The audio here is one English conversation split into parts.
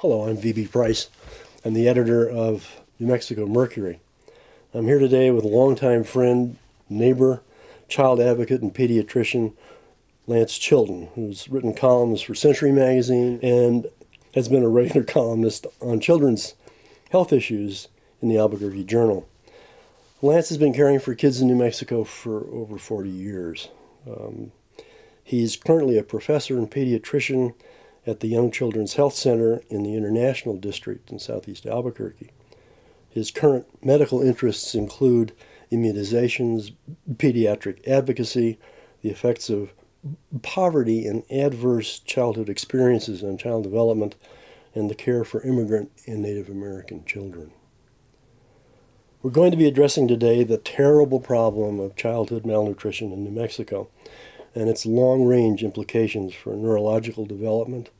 Hello, I'm V.B. Price. I'm the editor of New Mexico Mercury. I'm here today with a longtime friend, neighbor, child advocate, and pediatrician, Lance Chilton, who's written columns for Century Magazine and has been a regular columnist on children's health issues in the Albuquerque Journal. Lance has been caring for kids in New Mexico for over 40 years. Um, he's currently a professor and pediatrician at the Young Children's Health Center in the International District in southeast Albuquerque. His current medical interests include immunizations, pediatric advocacy, the effects of poverty and adverse childhood experiences on child development, and the care for immigrant and Native American children. We're going to be addressing today the terrible problem of childhood malnutrition in New Mexico and its long range implications for neurological development,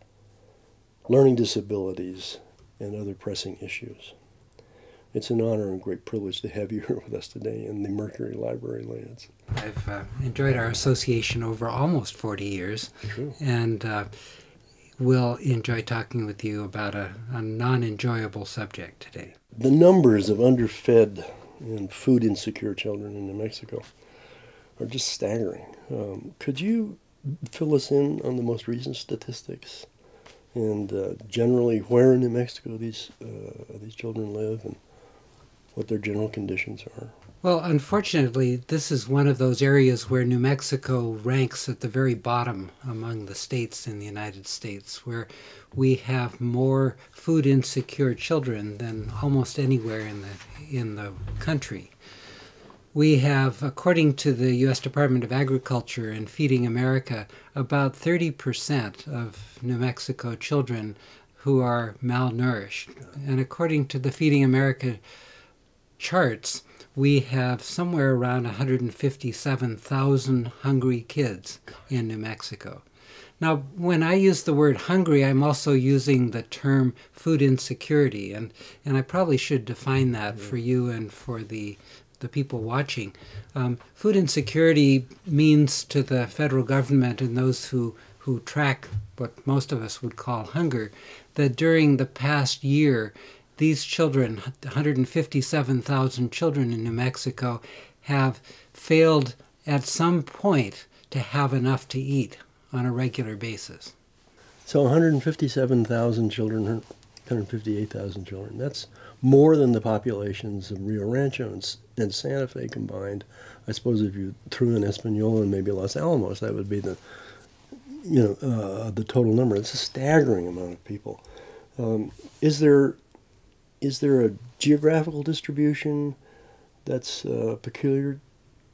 learning disabilities, and other pressing issues. It's an honor and great privilege to have you here with us today in the Mercury Library, Lance. I've uh, enjoyed our association over almost 40 years, and uh, will enjoy talking with you about a, a non enjoyable subject today. The numbers of underfed and food insecure children in New Mexico are just staggering. Um, could you fill us in on the most recent statistics and uh, generally where in New Mexico these uh, these children live and what their general conditions are? Well, unfortunately, this is one of those areas where New Mexico ranks at the very bottom among the states in the United States, where we have more food insecure children than almost anywhere in the in the country. We have, according to the U.S. Department of Agriculture and Feeding America, about 30% of New Mexico children who are malnourished. And according to the Feeding America charts, we have somewhere around 157,000 hungry kids in New Mexico. Now, when I use the word hungry, I'm also using the term food insecurity, and, and I probably should define that mm-hmm. for you and for the the people watching. Um, food insecurity means to the federal government and those who, who track what most of us would call hunger that during the past year, these children, 157,000 children in New Mexico, have failed at some point to have enough to eat on a regular basis. So 157,000 children, 158,000 children. That's more than the populations of Rio Rancho and, and, Santa Fe combined. I suppose if you threw in Espanola and maybe Los Alamos, that would be the you know uh, the total number. It's a staggering amount of people. Um, is there is there a geographical distribution that's uh, peculiar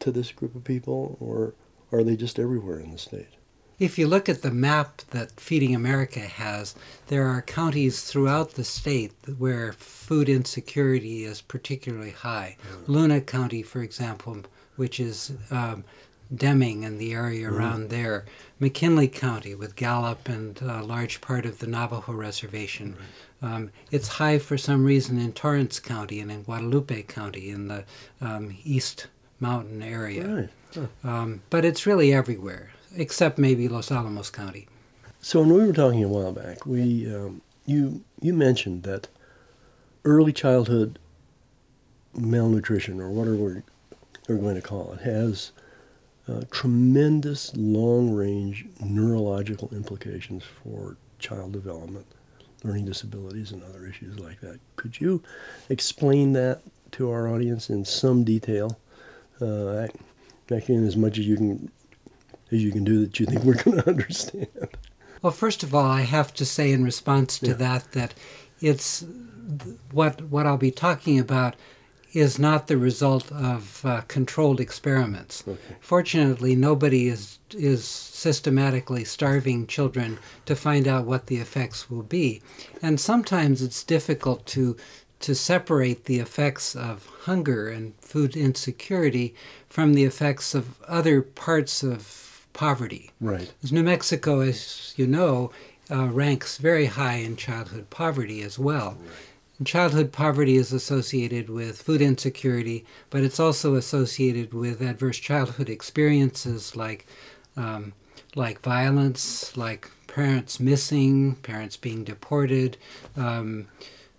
to this group of people, or are they just everywhere in the state? If you look at the map that Feeding America has, there are counties throughout the state where food insecurity is particularly high. Mm. Luna County, for example, which is um, Deming and the area mm. around there. McKinley County with Gallup and a large part of the Navajo Reservation. Right. Um, it's high for some reason in Torrance County and in Guadalupe County in the um, East Mountain area. Right. Huh. Um, but it's really everywhere except maybe Los Alamos County. So when we were talking a while back, we um, you you mentioned that early childhood malnutrition, or whatever we're, going to call it, has uh, tremendous long-range neurological implications for child development, learning disabilities, and other issues like that. Could you explain that to our audience in some detail? Uh, back in as much as you can as you can do that you think we're going to understand? Well, first of all, I have to say in response to yeah. that that it's what what I'll be talking about is not the result of uh, controlled experiments. Okay. Fortunately, nobody is is systematically starving children to find out what the effects will be, and sometimes it's difficult to to separate the effects of hunger and food insecurity from the effects of other parts of poverty. Right. New Mexico, as you know, uh, ranks very high in childhood poverty as well. Right. And childhood poverty is associated with food insecurity, but it's also associated with adverse childhood experiences like um, like violence, like parents missing, parents being deported, um,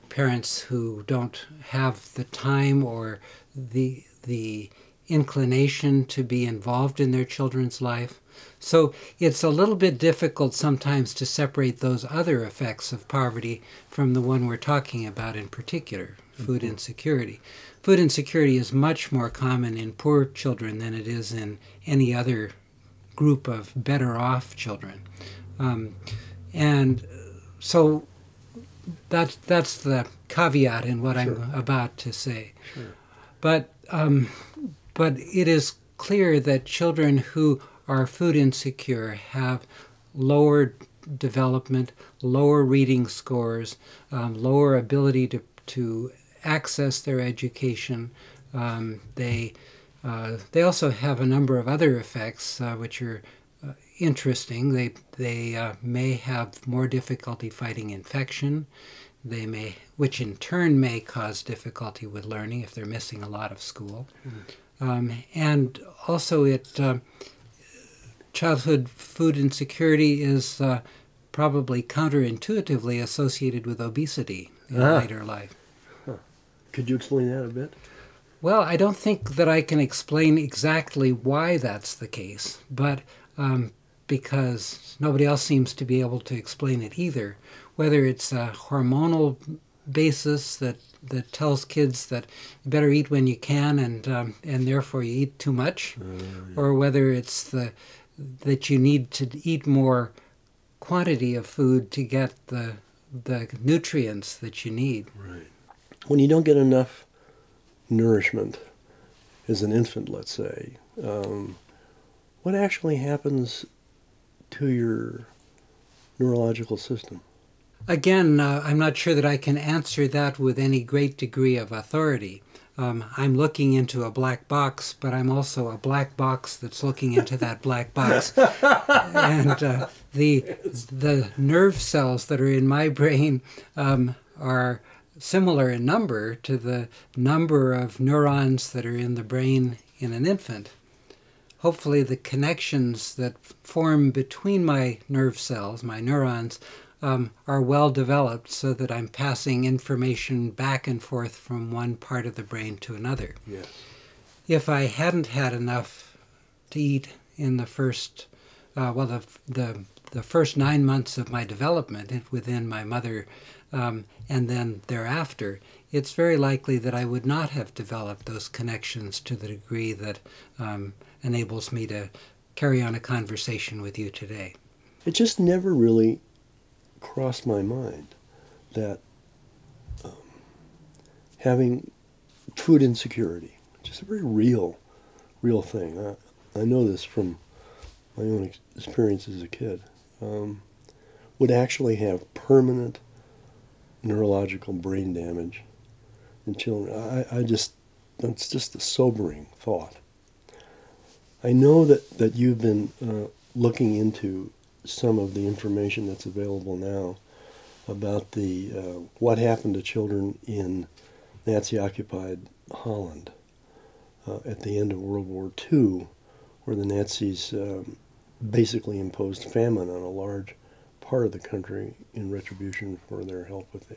parents who don't have the time or the the inclination to be involved in their children's life. So it's a little bit difficult sometimes to separate those other effects of poverty from the one we're talking about in particular, food mm-hmm. insecurity. Food insecurity is much more common in poor children than it is in any other group of better off children. Um, and so that's, that's the caveat in what sure. I'm about to say. Sure. But, um, but it is clear that children who are food insecure have lower development, lower reading scores, um, lower ability to, to access their education. Um, they, uh, they also have a number of other effects uh, which are uh, interesting. They, they uh, may have more difficulty fighting infection. They may, which in turn may cause difficulty with learning if they're missing a lot of school. Mm. Um, and also, it uh, childhood food insecurity is uh, probably counterintuitively associated with obesity in ah. later life. Huh. Could you explain that a bit? Well, I don't think that I can explain exactly why that's the case, but um, because nobody else seems to be able to explain it either. Whether it's a hormonal basis that that tells kids that you better eat when you can and um, and therefore you eat too much, uh, yeah. or whether it's the that you need to eat more quantity of food to get the the nutrients that you need. Right. When you don't get enough nourishment as an infant, let's say, um, what actually happens to your neurological system? Again, uh, I'm not sure that I can answer that with any great degree of authority um, I'm looking into a black box, but I'm also a black box that's looking into that black box. and uh, the the nerve cells that are in my brain um, are similar in number to the number of neurons that are in the brain in an infant. Hopefully, the connections that form between my nerve cells, my neurons, um, are well developed so that I'm passing information back and forth from one part of the brain to another. Yes. If I hadn't had enough to eat in the first, uh, well, the, the, the first nine months of my development within my mother um, and then thereafter, it's very likely that I would not have developed those connections to the degree that um, enables me to carry on a conversation with you today. It just never really crossed my mind that um, having food insecurity, which is a very real, real thing. I, I know this from my own experience as a kid, um, would actually have permanent neurological brain damage in children. I, I just, it's just a sobering thought. I know that, that you've been uh, looking into some of the information that's available now about the uh, what happened to children in Nazi-occupied Holland uh, at the end of World War II, where the Nazis um, basically imposed famine on a large part of the country in retribution for their help with the,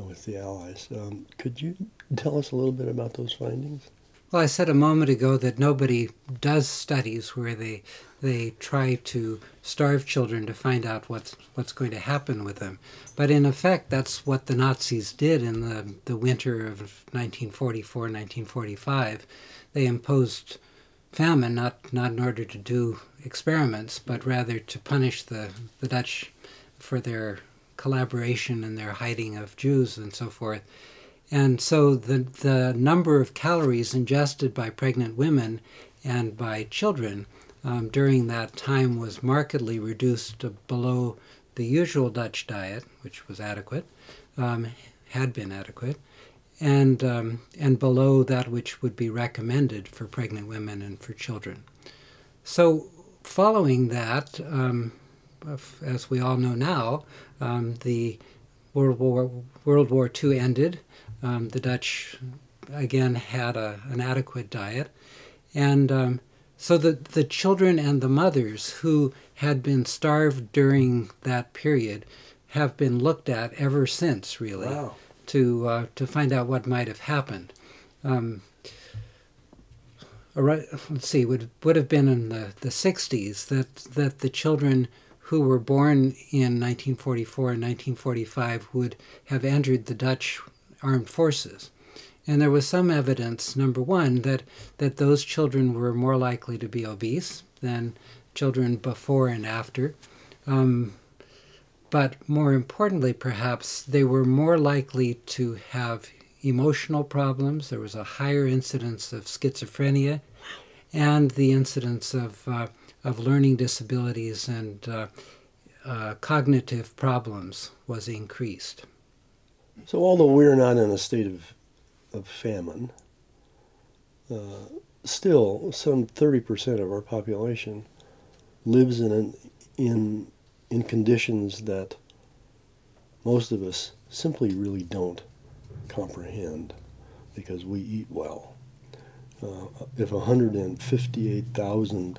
uh, with the Allies. Um, could you tell us a little bit about those findings? Well, I said a moment ago that nobody does studies where they they try to starve children to find out what's what's going to happen with them. But in effect, that's what the Nazis did in the the winter of 1944-1945. They imposed famine not not in order to do experiments, but rather to punish the the Dutch for their collaboration and their hiding of Jews and so forth. And so the, the number of calories ingested by pregnant women and by children um, during that time was markedly reduced to below the usual Dutch diet, which was adequate, um, had been adequate, and, um, and below that which would be recommended for pregnant women and for children. So, following that, um, as we all know now, um, the World War, World War II ended. Um, the Dutch again had a, an adequate diet, and um, so the, the children and the mothers who had been starved during that period have been looked at ever since, really, Wow. to uh, to find out what might have happened. Um, let's see, would would have been in the, the 60s that that the children who were born in 1944 and 1945 would have entered the Dutch armed forces. And there was some evidence, number one, that, that those children were more likely to be obese than children before and after. Um, but more importantly, perhaps, they were more likely to have emotional problems. There was a higher incidence of schizophrenia and the incidence of, uh, of learning disabilities and uh, uh, cognitive problems was increased. So although we're not in a state of, of famine, uh, still some 30% of our population lives in, an, in, in conditions that most of us simply really don't comprehend because we eat well. Uh, if 158,000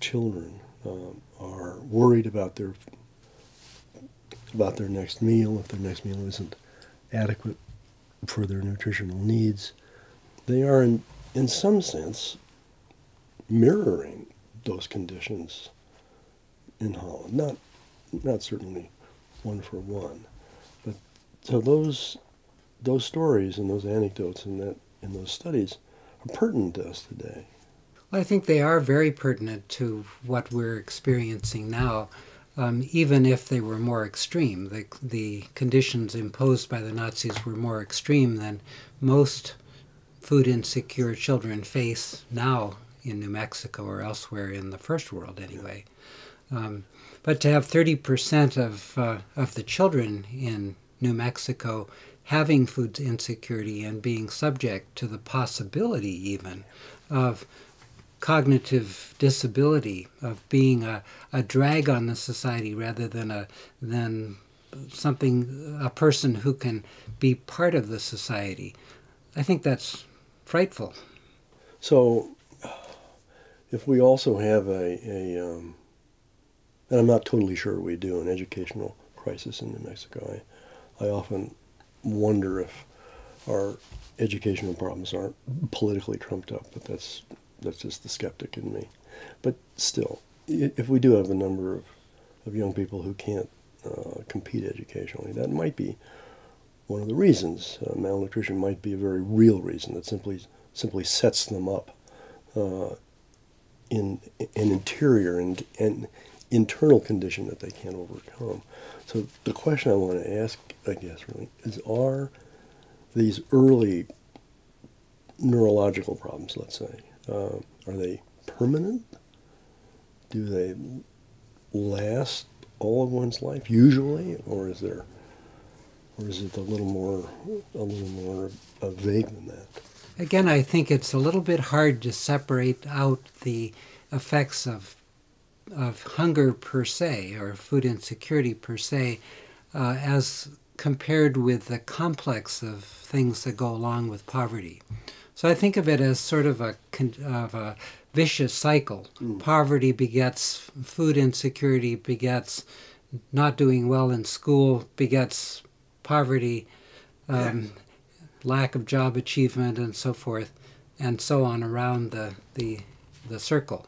children um, are worried about their about their next meal, if their next meal isn't adequate for their nutritional needs, they are in, in some sense mirroring those conditions in Holland. Not not certainly one for one. But so those those stories and those anecdotes in that in those studies are pertinent to us today. Well, I think they are very pertinent to what we're experiencing now, um, even if they were more extreme. The, the conditions imposed by the Nazis were more extreme than most food insecure children face now in New Mexico or elsewhere in the first world, anyway. Um, but to have 30% of, uh, of the children in New Mexico having food insecurity and being subject to the possibility even of cognitive disability, of being a, a drag on the society rather than a than something a person who can be part of the society. I think that's frightful. So, if we also have a, a um, and I'm not totally sure we do, an educational crisis in New Mexico, I, I often wonder if our educational problems aren't politically trumped up, but that's that's just the skeptic in me. But still, if we do have a number of, of young people who can't uh, compete educationally, that might be one of the reasons. Uh, malnutrition might be a very real reason that simply simply sets them up uh, in an interior and, and internal condition that they can't overcome. So the question I want to ask, I guess, really, is are these early neurological problems, let's say, uh, are they permanent? Do they last all of one's life usually, or is there, or is it a little more, a little more uh, vague than that? Again, I think it's a little bit hard to separate out the effects of of hunger per se or food insecurity per se uh, as compared with the complex of things that go along with poverty. So I think of it as sort of a, of a vicious cycle. Mm. Poverty begets food insecurity, begets not doing well in school, begets poverty, um, yeah. lack of job achievement, and so forth, and so on around the, the, the circle.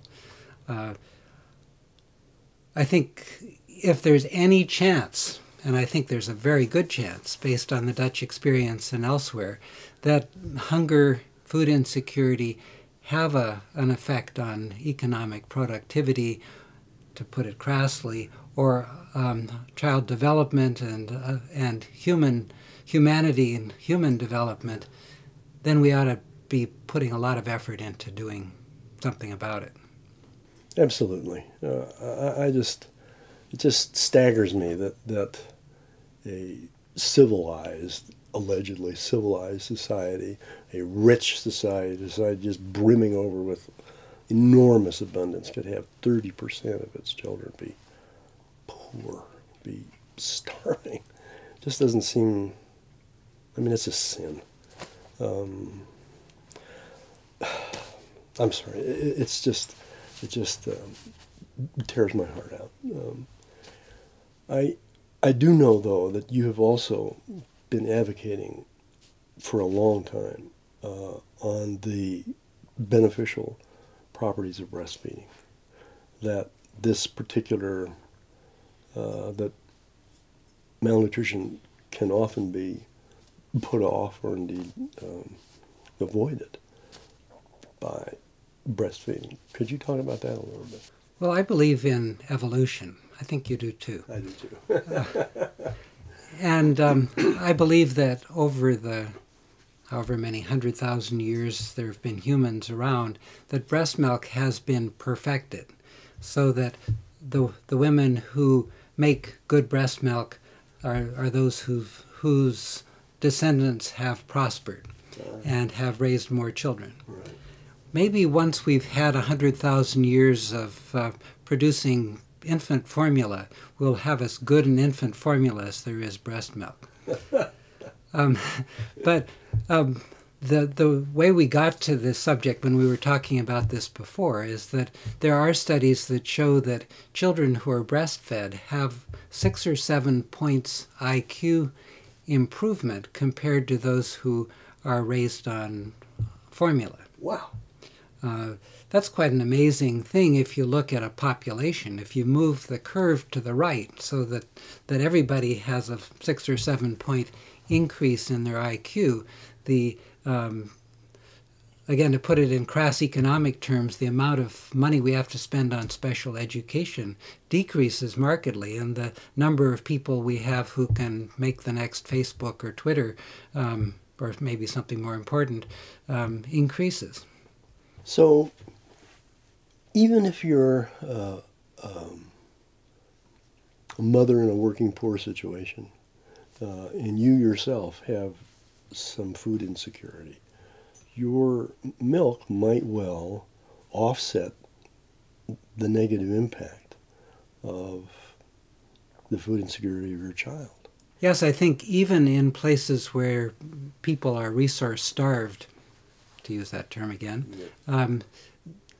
Uh, I think if there's any chance, and I think there's a very good chance based on the Dutch experience and elsewhere, that hunger, food insecurity have a, an effect on economic productivity, to put it crassly, or um, child development and, uh, and human humanity and human development, then we ought to be putting a lot of effort into doing something about it. Absolutely. Uh, I, I, just it just staggers me that that a civilized, allegedly civilized society, a rich society, a society just brimming over with enormous abundance, could have thirty percent of its children be poor, be starving. Just doesn't seem. I mean, it's a sin. Um, I'm sorry. It, it's just, it just um, tears my heart out. Um, I, I do know though that you have also been advocating for a long time uh, on the beneficial properties of breastfeeding. That this particular, uh, that malnutrition can often be put off or indeed um, avoided by breastfeeding. Could you talk about that a little bit? Well, I believe in evolution. I think you do too. I do too. And um, I believe that over the however many hundred thousand years there have been humans around, that breast milk has been perfected so that the, the women who make good breast milk are, are those who've, whose descendants have prospered and have raised more children. Right. Maybe once we've had 100,000 years of uh, producing infant formula, we'll have as good an infant formula as there is breast milk. um, but um, the the way we got to this subject when we were talking about this before is that there are studies that show that children who are breastfed have six or seven points IQ improvement compared to those who are raised on formula. Wow. Uh, that's quite an amazing thing if you look at a population. If you move the curve to the right so that, that everybody has a six or seven point increase in their IQ, the um, again, to put it in crass economic terms, the amount of money we have to spend on special education decreases markedly, and the number of people we have who can make the next Facebook or Twitter, um, or maybe something more important, um, increases. So, even if you're uh, um, a mother in a working poor situation, uh, and you yourself have some food insecurity, your milk might well offset the negative impact of the food insecurity of your child. Yes, I think even in places where people are resource starved, to use that term again, yeah. um,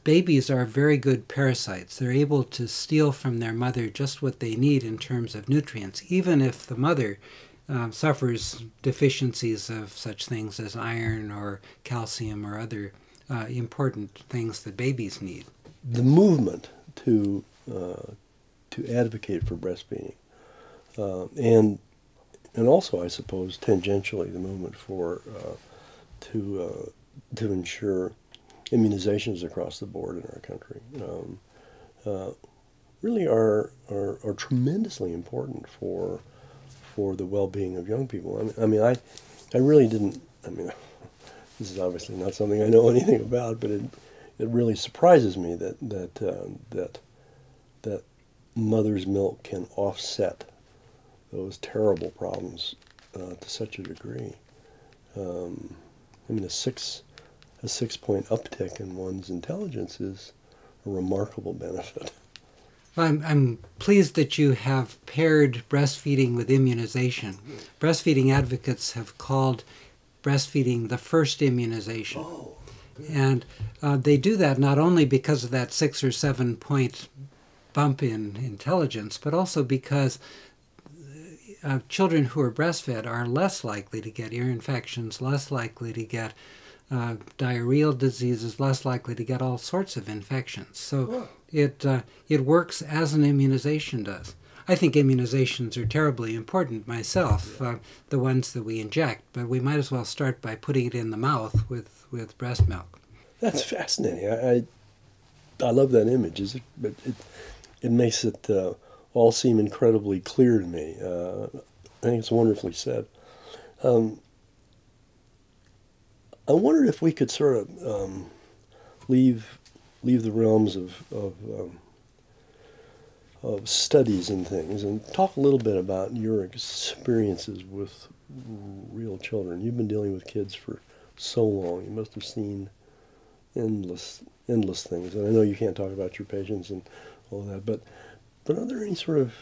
babies are very good parasites. They're able to steal from their mother just what they need in terms of nutrients, even if the mother um, suffers deficiencies of such things as iron or calcium or other uh, important things that babies need. The movement to uh, to advocate for breastfeeding, uh, and and also I suppose tangentially the movement for uh, to uh, to ensure immunizations across the board in our country. Um, uh, really are, are, are tremendously important for for the well-being of young people. I mean, I, mean, I, I really didn't. I mean, this is obviously not something I know anything about, but it, it really surprises me that that uh, that that mother's milk can offset those terrible problems uh, to such a degree. Um, I mean, a six a six point uptick in one's intelligence is a remarkable benefit. I'm, I'm pleased that you have paired breastfeeding with immunization. Breastfeeding advocates have called breastfeeding the first immunization. Oh, and uh, they do that not only because of that six or seven point bump in intelligence, but also because uh, children who are breastfed are less likely to get ear infections, less likely to get uh, diarrheal is less likely to get all sorts of infections. So it uh, it works as an immunization does. I think immunizations are terribly important myself, uh, the ones that we inject, but we might as well start by putting it in the mouth with, with breast milk. That's fascinating. I, I, I love that image, Is it, but it, it makes it uh, all seem incredibly clear to me. Uh, I think it's wonderfully said. Um, I wondered if we could sort of um, leave leave the realms of of, um, of studies and things and talk a little bit about your experiences with real children. You've been dealing with kids for so long. You must have seen endless endless things. And I know you can't talk about your patients and all that, but but are there any sort of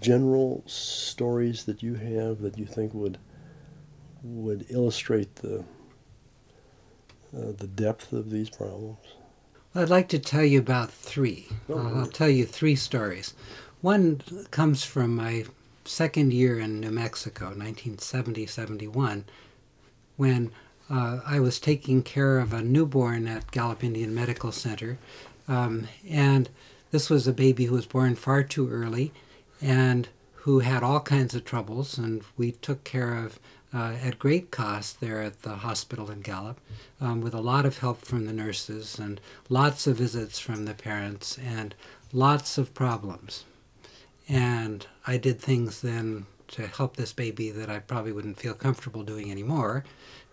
general stories that you have that you think would would illustrate the uh, the depth of these problems? I'd like to tell you about three. Oh, Uh, I'll tell you three stories. One comes from my second year in New Mexico, 1970 71, when uh, I was taking care of a newborn at Gallup Indian Medical Center. Um, and this was a baby who was born far too early and who had all kinds of troubles. And we took care of uh, at great cost there at the hospital in Gallup um, with a lot of help from the nurses and lots of visits from the parents and lots of problems. And I did things then to help this baby that I probably wouldn't feel comfortable doing anymore,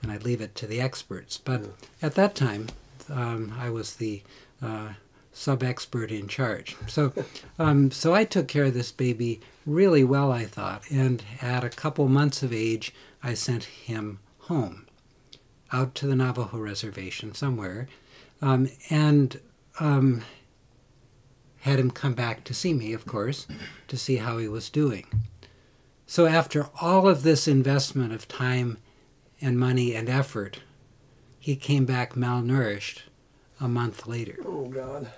and I'd leave it to the experts. But at that time, um, I was the uh, sub expert in charge. So, um, so I took care of this baby really well, I thought. And at a couple months of age, I sent him home, out to the Navajo reservation somewhere, um, and um, had him come back to see me, of course, to see how he was doing. So after all of this investment of time and money and effort, he came back malnourished a month later, Oh God.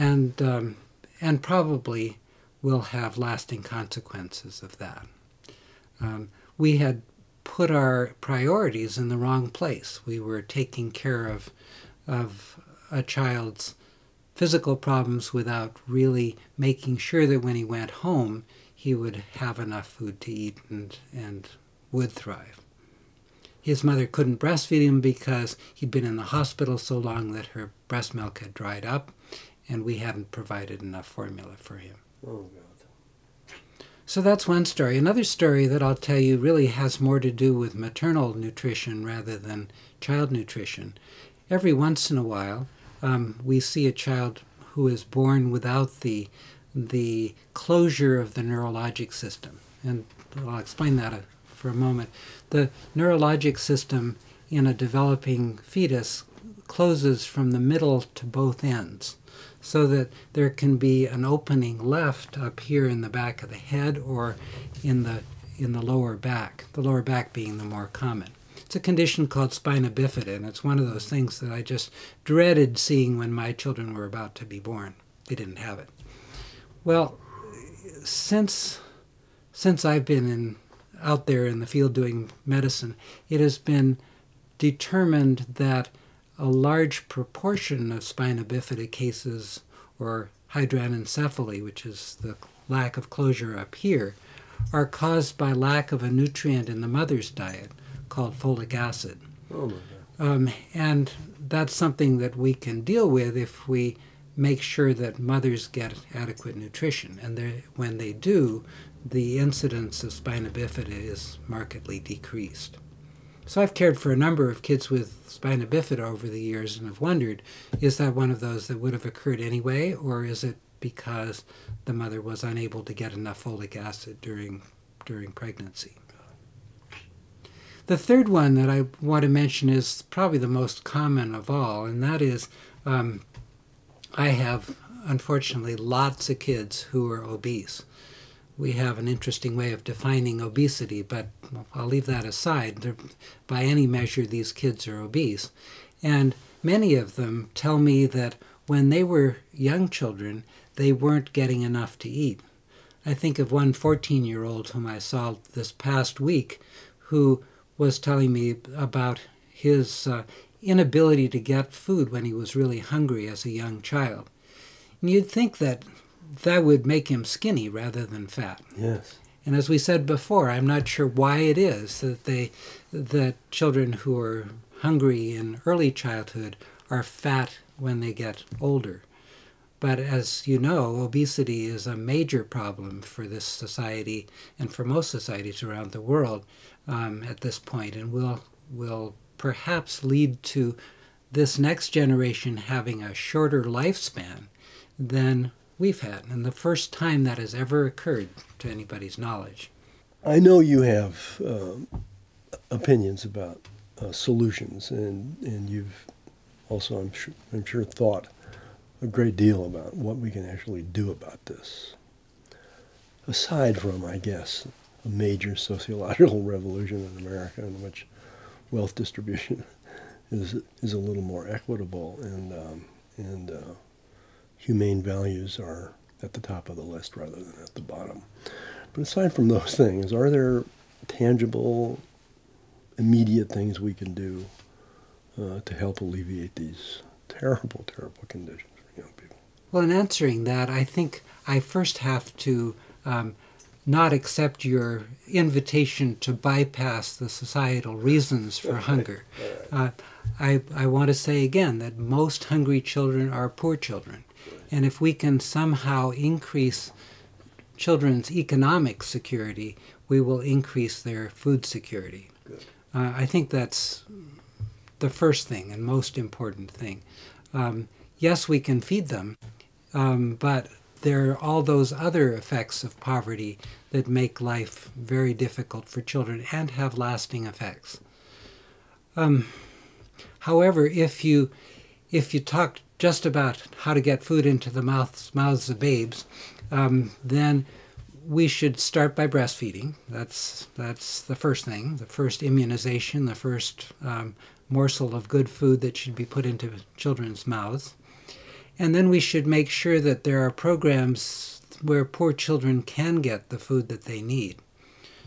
And um, and probably will have lasting consequences of that. Um, we had put our priorities in the wrong place. We were taking care of of a child's physical problems without really making sure that when he went home he would have enough food to eat and, and would thrive. His mother couldn't breastfeed him because he'd been in the hospital so long that her breast milk had dried up and we hadn't provided enough formula for him. Oh God. So that's one story. Another story that I'll tell you really has more to do with maternal nutrition rather than child nutrition. Every once in a while, um, we see a child who is born without the the closure of the neurologic system, and I'll explain that a, for a moment. The neurologic system in a developing fetus closes from the middle to both ends so that there can be an opening left up here in the back of the head or in the in the lower back, the lower back being the more common. It's a condition called spina bifida, and it's one of those things that I just dreaded seeing when my children were about to be born. They didn't have it. Well, since since I've been in out there in the field doing medicine, it has been determined that a large proportion of spina bifida cases or hydranencephaly, which is the lack of closure up here, are caused by lack of a nutrient in the mother's diet called folic acid. Oh my God. Um, and that's something that we can deal with if we make sure that mothers get adequate nutrition. And when they do, the incidence of spina bifida is markedly decreased. So I've cared for a number of kids with spina bifida over the years and have wondered, is that one of those that would have occurred anyway, or is it because the mother was unable to get enough folic acid during during pregnancy? The third one that I want to mention is probably the most common of all, and that is um, I have unfortunately lots of kids who are obese. We have an interesting way of defining obesity, but I'll leave that aside. They're, by any measure, these kids are obese. And many of them tell me that when they were young children, they weren't getting enough to eat. I think of one 14 year old whom I saw this past week who was telling me about his uh, inability to get food when he was really hungry as a young child. And you'd think that that would make him skinny rather than fat. Yes. And as we said before, I'm not sure why it is that they that children who are hungry in early childhood are fat when they get older. But as you know, obesity is a major problem for this society and for most societies around the world um, at this point, and will will perhaps lead to this next generation having a shorter lifespan than we've had, and the first time that has ever occurred to anybody's knowledge. I know you have um, opinions about uh, solutions, and, and you've also, I'm sure, I'm sure, thought a great deal about what we can actually do about this. Aside from, I guess, a major sociological revolution in America in which wealth distribution is is a little more equitable and um, and uh, humane values are at the top of the list rather than at the bottom. But aside from those things, are there tangible, immediate things we can do uh, to help alleviate these terrible, terrible conditions for young people? Well, in answering that, I think I first have to um, not accept your invitation to bypass the societal reasons for hunger. Uh, I, I want to say again that most hungry children are poor children. And if we can somehow increase children's economic security, we will increase their food security. Uh, I think that's the first thing and most important thing. Um, yes, we can feed them, um, but there are all those other effects of poverty that make life very difficult for children and have lasting effects. Um, however, if you if you talk just about how to get food into the mouths mouths of babes, um, then we should start by breastfeeding. That's that's the first thing, the first immunization, the first um, morsel of good food that should be put into children's mouths. And then we should make sure that there are programs where poor children can get the food that they need.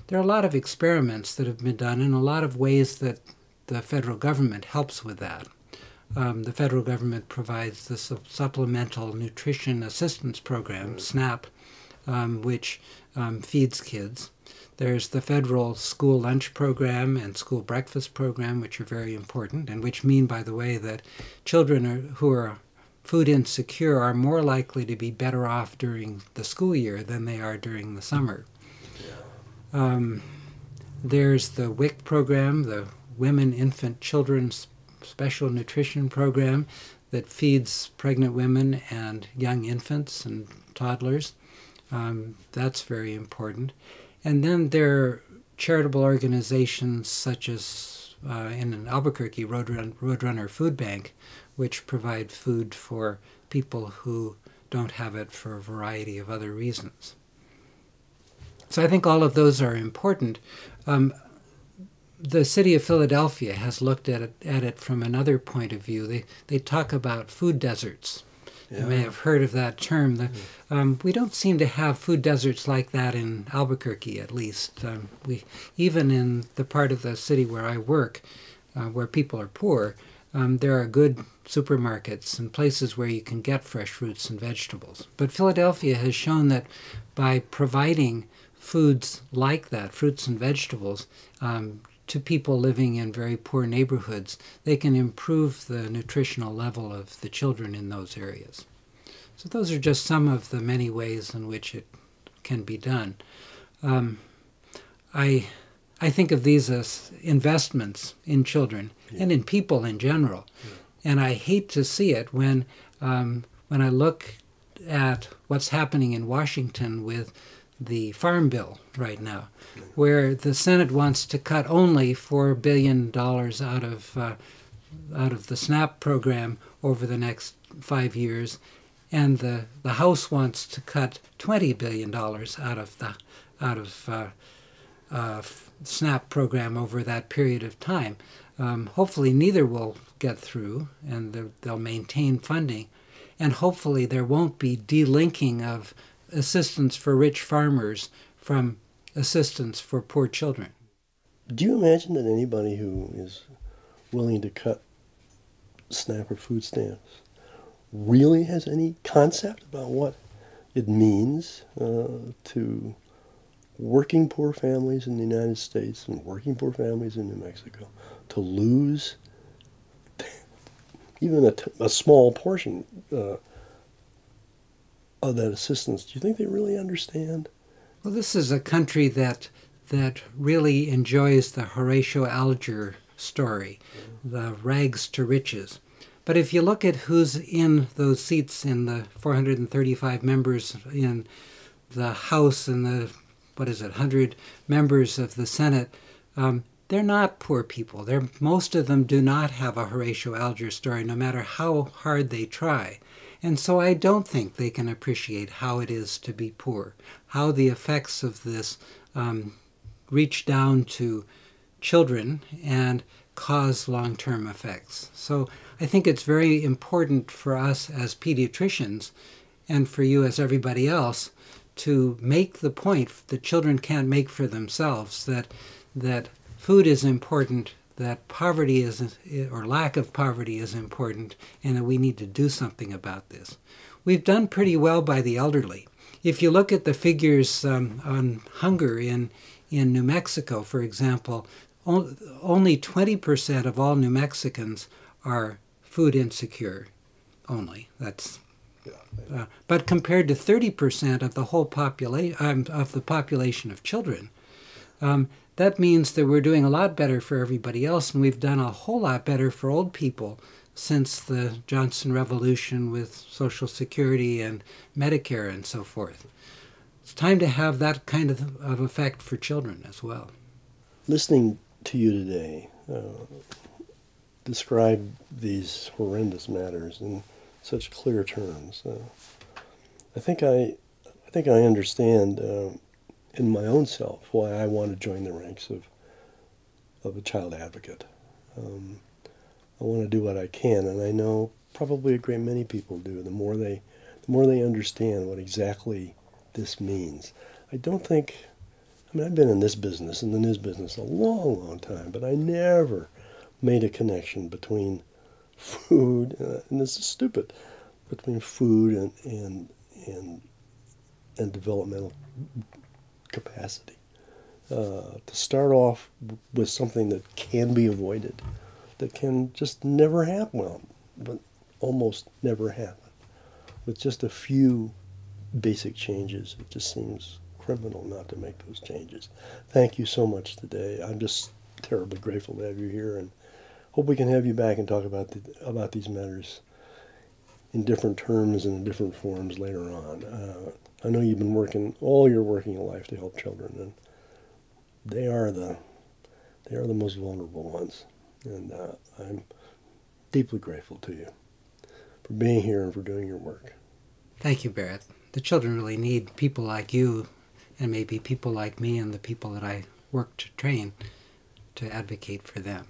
There are a lot of experiments that have been done and a lot of ways that the federal government helps with that. Um, the federal government provides the su Supplemental Nutrition Assistance Program, SNAP, um, which um, feeds kids. There's the federal school lunch program and school breakfast program, which are very important, and which mean, by the way, that children are, who are food insecure are more likely to be better off during the school year than they are during the summer. Um, there's the WIC program, the Women, Infant, Children's Special Nutrition Program, that feeds pregnant women and young infants and toddlers. Um, that's very important. And then there are charitable organizations such as uh, in Albuquerque, Roadrun Roadrunner Food Bank, which provide food for people who don't have it for a variety of other reasons. So I think all of those are important. Um, the city of Philadelphia has looked at it, at it from another point of view. They, they talk about food deserts. Yeah. You may have heard of that term. The, um, we don't seem to have food deserts like that in Albuquerque, at least. Um, we even in the part of the city where I work, uh, where people are poor, um, there are good supermarkets and places where you can get fresh fruits and vegetables. But Philadelphia has shown that by providing foods like that, fruits and vegetables, um, to people living in very poor neighborhoods, they can improve the nutritional level of the children in those areas. So those are just some of the many ways in which it can be done. Um, I I think of these as investments in children yeah. and in people in general. Yeah. And I hate to see it when um, when I look at what's happening in Washington with the Farm Bill right now, where the Senate wants to cut only four billion dollars out of uh, out of the SNAP program over the next five years, and the the House wants to cut twenty billion dollars out of the out of uh, uh, SNAP program over that period of time. Um, hopefully, neither will get through, and they'll maintain funding, and hopefully there won't be delinking of assistance for rich farmers from assistance for poor children. Do you imagine that anybody who is willing to cut SNAP or food stamps really has any concept about what it means uh, to working poor families in the United States and working poor families in New Mexico to lose even a, a small portion uh, of that assistance. Do you think they really understand? Well, this is a country that that really enjoys the Horatio Alger story, the rags to riches. But if you look at who's in those seats in the 435 members in the House and the what is it, 100 members of the Senate, um, they're not poor people. They're, most of them do not have a Horatio Alger story, no matter how hard they try. And so I don't think they can appreciate how it is to be poor, how the effects of this um, reach down to children and cause long term effects. So I think it's very important for us as pediatricians and for you as everybody else to make the point that children can't make for themselves that that food is important that poverty is or lack of poverty is important and that we need to do something about this. We've done pretty well by the elderly. If you look at the figures um, on hunger in in New Mexico for example only 20% of all New Mexicans are food insecure only. That's uh, but compared to 30% of the whole population um, of the population of children, um, that means that we're doing a lot better for everybody else, and we've done a whole lot better for old people since the Johnson Revolution with Social Security and Medicare and so forth. It's time to have that kind of, of effect for children as well. Listening to you today, uh, describe these horrendous matters in such clear terms. Uh, I think I, I think I understand uh, in my own self why I want to join the ranks of, of a child advocate. Um, I want to do what I can, and I know probably a great many people do. The more they, the more they understand what exactly this means. I don't think. I mean, I've been in this business, in the news business, a long, long time, but I never made a connection between food, uh, and this is stupid, between food and, and, and, and developmental capacity. Uh, to start off with something that can be avoided, that can just never happen, well, but almost never happen, with just a few basic changes, it just seems criminal not to make those changes. Thank you so much today. I'm just terribly grateful to have you here and hope we can have you back and talk about the, about these matters in different terms and in different forms later on. Uh, I know you've been working all your working life to help children, and they are the they are the most vulnerable ones, and uh, I'm deeply grateful to you for being here and for doing your work. Thank you, Barrett. The children really need people like you, and maybe people like me and the people that I work to train to advocate for them.